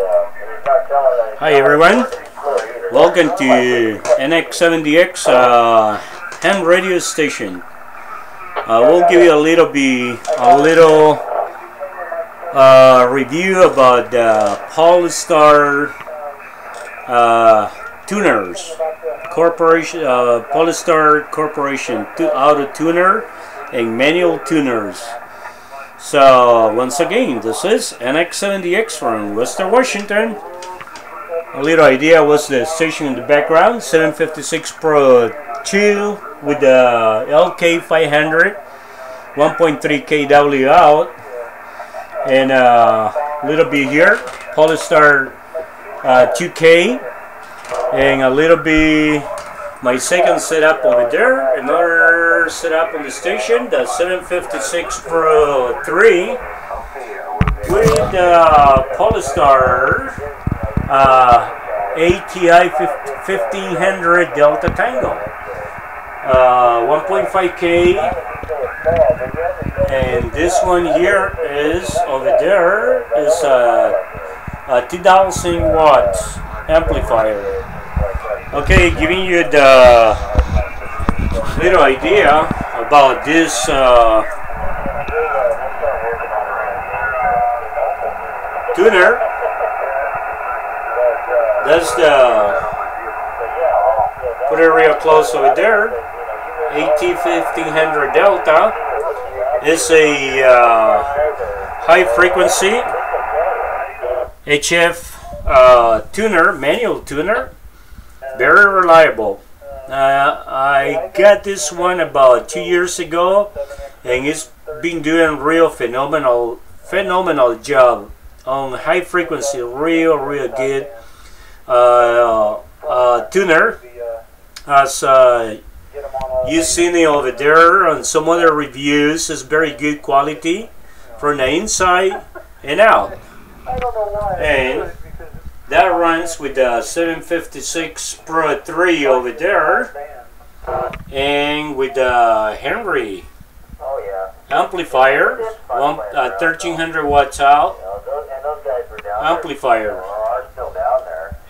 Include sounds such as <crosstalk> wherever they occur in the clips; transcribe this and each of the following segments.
Hi everyone, welcome to NX7DX uh, ham radio station. Uh, we'll give you a little bit, a little uh, review about the Palstar uh, tuners, corporation, uh, Palstar Corporation, auto tuner and manual tuners. So once again, this is NX7DX from Western Washington. A little idea was the station in the background, 756 Pro 2 with the LK500, 1.3 kW out, and uh, a little bit here, Palstar uh, 2K, and a little bit my second setup over there, another setup in the station, the 756 Pro 3 with the uh, Palstar uh, ATI 1500 Delta Tango. Uh, 1.5K and this one here is over there is a, a 2000 watts amplifier. Okay, giving you the little idea about this uh, tuner. That's the put it real close over there. AT1500 Delta is a uh, high frequency HF uh, tuner, manual tuner very reliable. Uh, I got this one about two years ago, and it's been doing real phenomenal, phenomenal job on high frequency, real, real good uh, uh, tuner. As uh, you've seen it over there on some other reviews, it's very good quality from the inside and out. And that runs with the 756 Pro 3 over there and with the Henry amplifier, one, uh, 1300 watts out amplifier.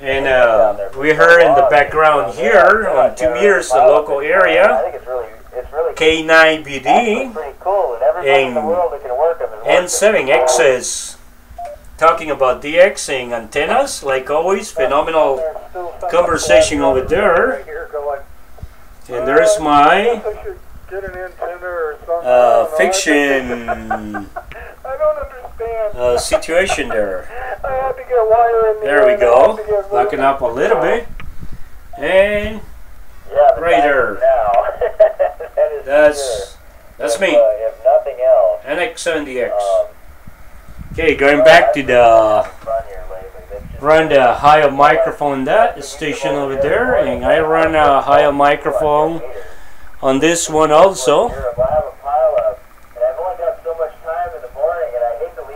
And uh, we heard in the background here on 2 meters, the local area, K9BD and N7XS talking about DXing antennas, like always, phenomenal conversation over there. And there's my uh, fiction uh, situation there. There we go, locking up a little bit. And right <laughs> there. That's, that's me, NX7DX. Okay, going back to the uh, run the Heil microphone that station over there, and I run a Heil microphone on this one also.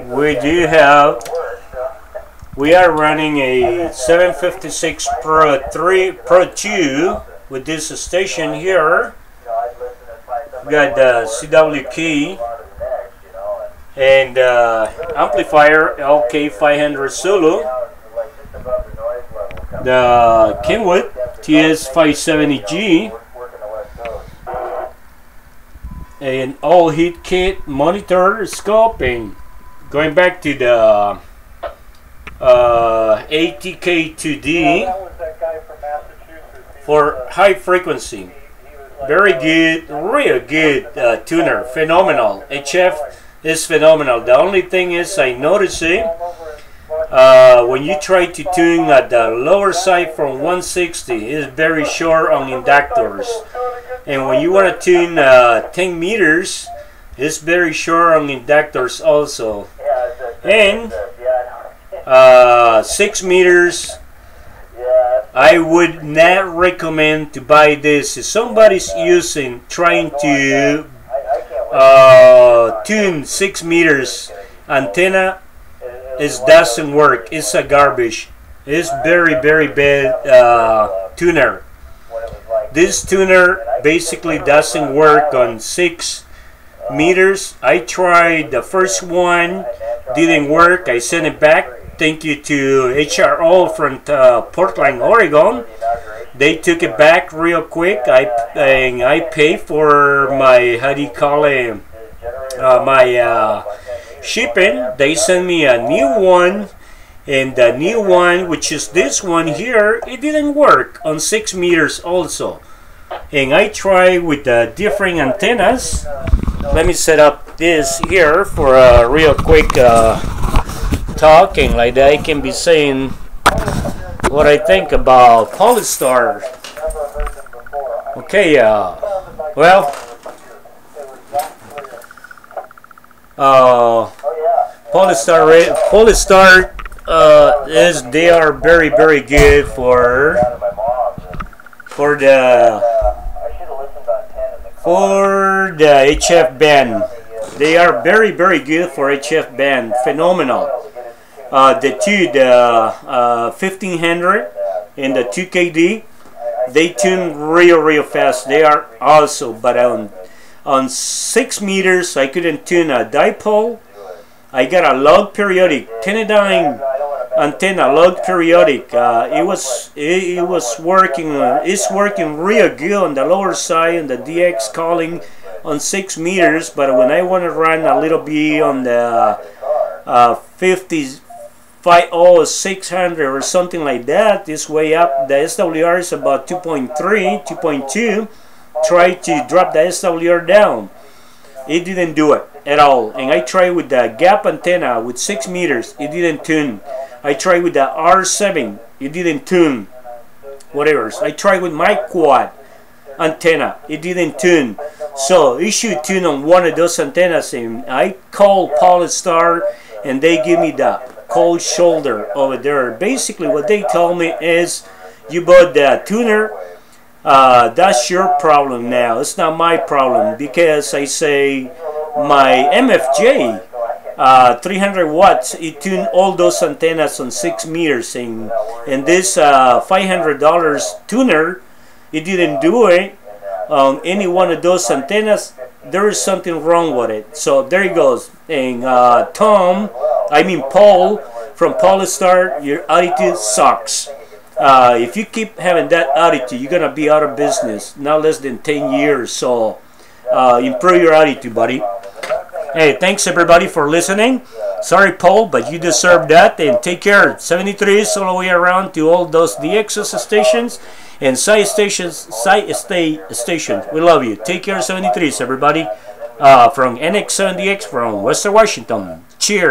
We do have we are running a 756 Pro 3 Pro 2 with this station here. We got the CW key and uh, amplifier LK500 Solo, the Kenwood TS570G, an all Heathkit monitor scoping. Going back to the uh, ATK2D for high frequency. Very good, real good uh, tuner, phenomenal. HF is phenomenal. The only thing is I notice it uh, when you try to tune at the lower side from 160 is very short on inductors. And when you want to tune uh, 10 meters it's very short on inductors also. And uh, 6 meters I would not recommend to buy this. If somebody's using trying to uh, tune 6 meters. Antenna it doesn't work. It's a garbage. It's very very bad uh, tuner. This tuner basically doesn't work on 6 meters. I tried the first one. Didn't work. I sent it back. Thank you to HRO from uh, Portland, Oregon. They took it back real quick. I I pay for my how do you call it uh, my uh, shipping. They sent me a new one, and the new one, which is this one here, it didn't work on six meters also. And I try with the different antennas. Let me set up this here for a real quick uh, talking like that. I can be saying what I think about Palstar. Okay, uh, well, uh, Palstar, Palstar uh, is they are very very good for for the for the HF band. They are very very good for HF band. Phenomenal. Uh, the two, the uh, 1500 and the 2KD, they tune real real fast. They are also, but on on six meters, I couldn't tune a dipole. I got a log periodic, Tennadyne antenna, log periodic. Uh, it was it, it was working. It's working real good on the lower side and the DX calling on six meters. But when I want to run a little bit on the uh, 50 50 600 or something like that, this way up. The SWR is about 2.3, 2.2 try to drop the SWR down. It didn't do it at all. And I tried with the gap antenna with 6 meters. It didn't tune. I tried with the R7. It didn't tune. Whatever. I tried with my quad antenna. It didn't tune. So it should tune on one of those antennas. And I called Palstar and they give me the cold shoulder over there. Basically what they told me is you bought the tuner. Uh, that's your problem now. It's not my problem because I say my MFJ uh, 300 watts it tuned all those antennas on 6 meters and, and this uh, $500 tuner. It didn't do it on any one of those antennas. There is something wrong with it. So there he goes. And uh, Tom I mean Paul from Palstar your attitude sucks uh, if you keep having that attitude, you're gonna be out of business not less than 10 years. So uh, improve your attitude, buddy. Hey, thanks everybody for listening. Sorry, Paul, but you deserve that. And take care. 73 all the way around to all those DXS stations and side stations, side stay stations. We love you. Take care, 73s, everybody. Uh, from NX7DX from Western Washington. Cheers.